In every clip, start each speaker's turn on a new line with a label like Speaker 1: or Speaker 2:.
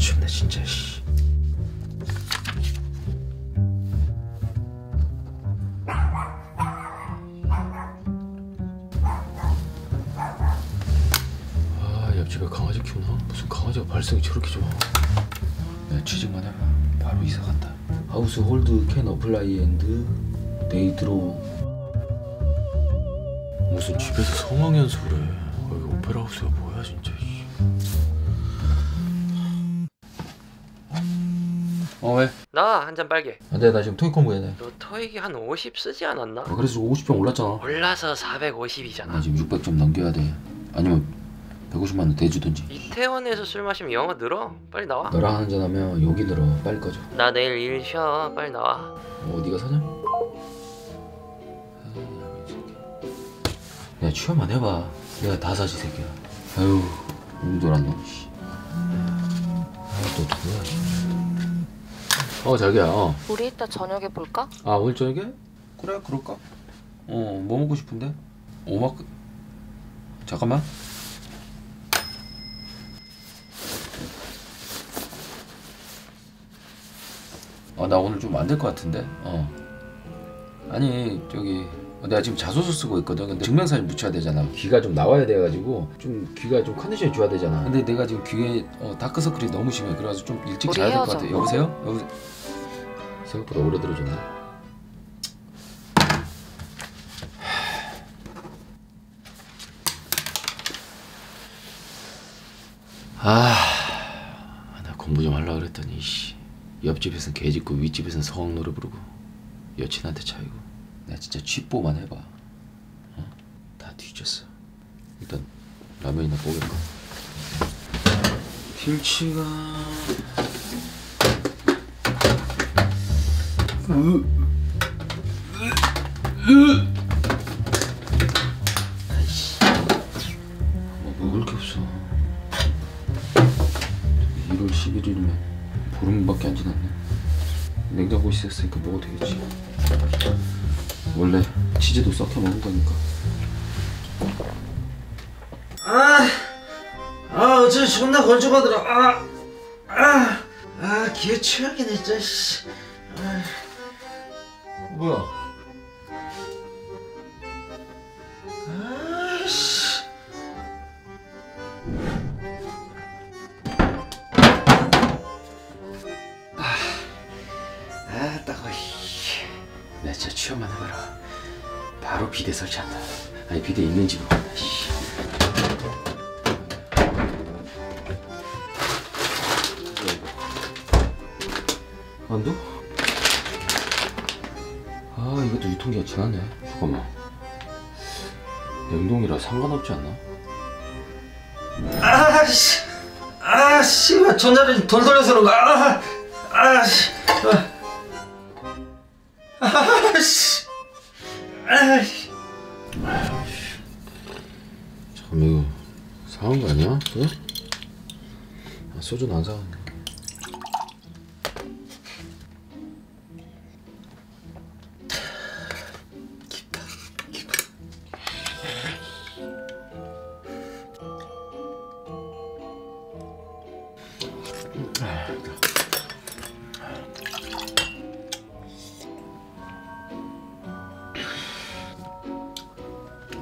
Speaker 1: 춥네 진짜 씨. 아 옆집에 강아지 키우나? 무슨 강아지가 발성이 저렇게 좋아? 야 취직만 해봐 바로 이사 간다. Household can apply and they draw. 무슨 집에서 성악 연습을 해? 여기 오페라 하우스가 뭐야 진짜 어 왜?
Speaker 2: 나 한 잔 빨개.
Speaker 1: 안돼 나 지금 토익 공부해야 돼
Speaker 2: 너 토익이 한 50 쓰지 않았나?
Speaker 1: 아, 그래서 50점 올랐잖아
Speaker 2: 올라서
Speaker 1: 나
Speaker 2: 450이잖아.
Speaker 1: 지금 600점 넘겨야 돼 아니면 150만 원 대주든지
Speaker 2: 이태원에서 술 마시면 영어 늘어. 빨리 나와.
Speaker 1: 너랑 한잔 하면 욕이 늘어 빨리 꺼져
Speaker 2: 나 내일 일 쉬어. 빨리 나와.
Speaker 1: 어, 어디가 사냐? 야 취업만 해봐 내가 다 사지 새끼야 아유 운돌한 놈 씨. 아또 누구야 씨. 어 자기야 어.
Speaker 3: 우리 이따 저녁에 볼까?
Speaker 1: 아 오늘 저녁에? 그래 그럴까? 어뭐 먹고 싶은데? 오막 잠깐만 어나 오늘 좀 안 될 것 같은데 어 아니 저기 내가 지금 자소서 쓰고 있거든. 근데 증명사진 붙여야 되잖아. 귀가 좀 나와야 돼가지고 좀 귀가 좀 컨디션이 좋아야 되잖아. 근데 내가 지금 귀에 어, 다크서클이 너무 심해. 그래가지고 좀 일찍 자야 될 것 같아. 여보세요? 여보 생각보다 오래 들어줬네. 아, 나 공부 좀 하려고 그랬더니 씨, 옆집에선 개 짖고 윗집에선 성악 노래 부르고 여친한테 차이고 진짜 쥐뽀만 해봐 어? 다 뒤졌어 일단 라면이나 먹을까 김치가 게 없어 1월 11일이면 보름밖에 안 지났네. 냉장고에 있었으니까 먹어도 되겠지. 원래 치즈도 썩혀 먹은 거니까.
Speaker 4: 아, 아 어제 존나 건조하더라. 아, 아, 아 기회 최악이네 진짜. 씨. 아,
Speaker 1: 뭐야? 진짜 취업만 해봐라. 바로 비대 설치한다. 아니 비대 있는 집으로 간다. 씨. 만두? 아 이것도 유통기한 지났네. 잠깐만. 냉동이라 상관없지 않나?
Speaker 4: 아씨, 아 씨발 전자레인지 돌 돌려서 그런가. 아, 아씨, 아, 아씨, 아씨.
Speaker 1: 잠깐만 이거 상한 거 아니야? 또? 아, 소주는 안 사왔네.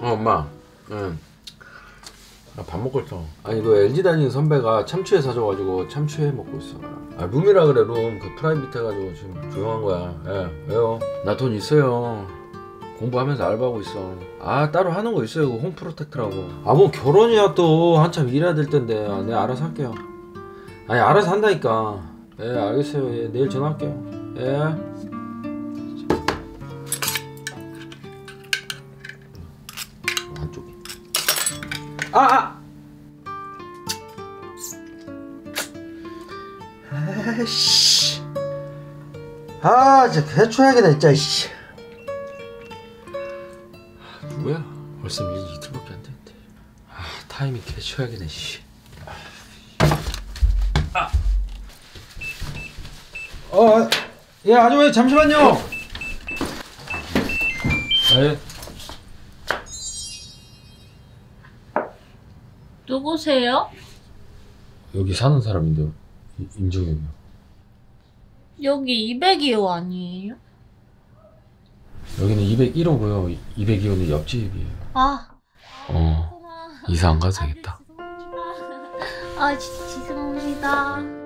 Speaker 1: 어 엄마 응. 아, 밥 먹고 있어. 아니 그 LG 다니는 선배가 참치회 사줘가지고 참치회 먹고 있어. 아 룸이라 그래 룸. 그 프라이빗 해가지고 지금 조용한 거야. 예 왜요? 나 돈 있어요. 공부하면서 알바하고 있어. 아 따로 하는 거 있어요. 그 홈프로텍트라고. 아 뭐 결혼이야 또 한참 일해야 될 텐데. 아, 내가 알아서 할게요. 아니 알아서 한다니까. 예 알겠어요. 예, 내일 전화할게요. 예. 아 아.
Speaker 4: 아씨. 아, 진짜 개최악이다 진짜. 씨.
Speaker 1: 누구야? 벌써 밀 이틀밖에 안 됐는데. 아 타이밍 개최악이네 씨. 아. 어, 예 아주머니 잠시만요. 네.
Speaker 5: 누구세요?
Speaker 1: 여기 사는 사람인데요. 이- 임종혁이요.
Speaker 3: 여기 202호 아니에요?
Speaker 1: 여기는 201호고요. 202호는 옆집이에요.
Speaker 3: 아,
Speaker 1: 어. 이사 안 가도 되겠다.
Speaker 3: 아, 지- 죄송합니다.